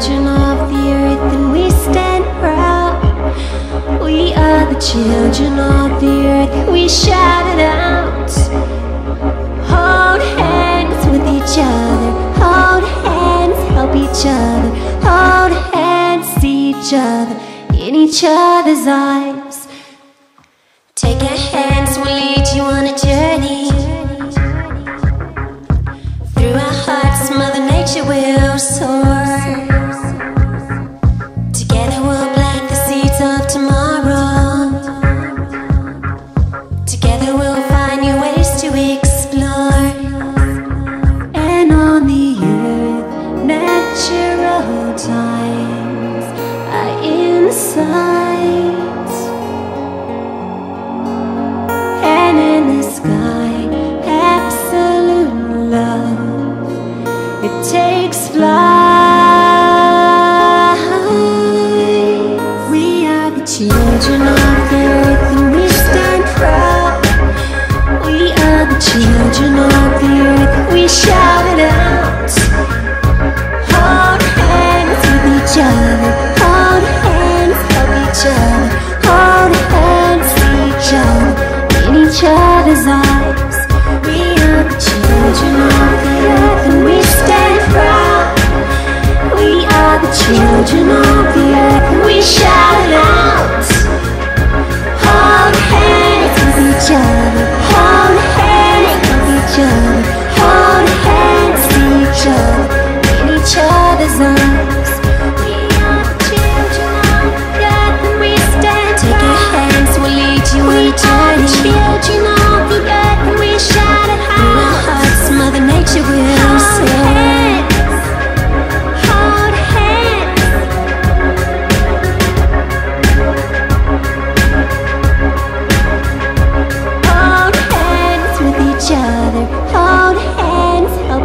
children of the earth and we stand proud. We are the children of the earth, we shout it out. Hold hands with each other, hold hands, help each other Hold hands, see each other, in each other's eyes. Take our hands, we'll lead you on a journey. Through our hearts, Mother Nature will soar. And in the sky, absolute love. It takes flight. We are the children of the you will say Hold hands,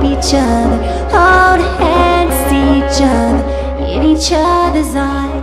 each other. Hold hands, see each other In each other's eyes.